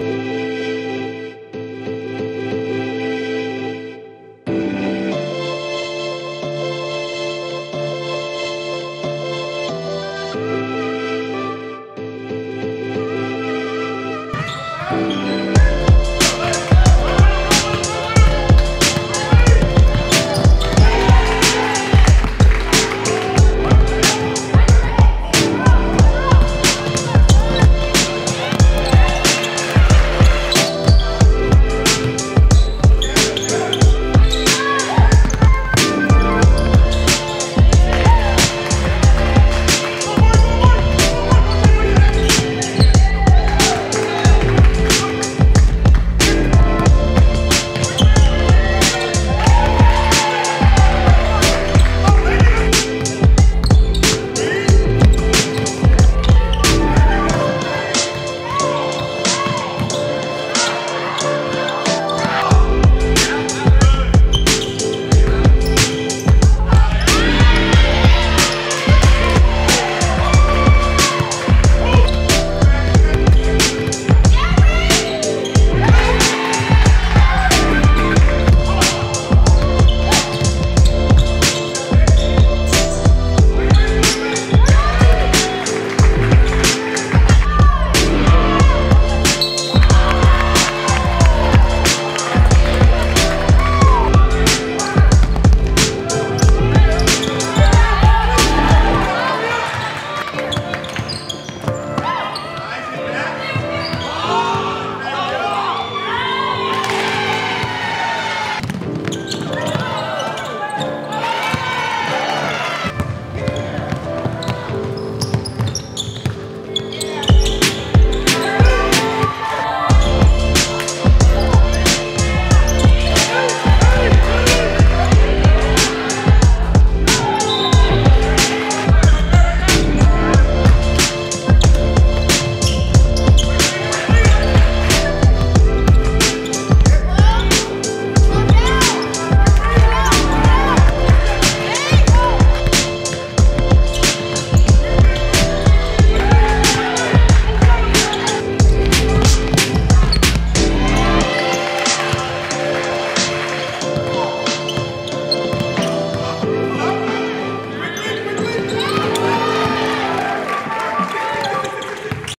Bye.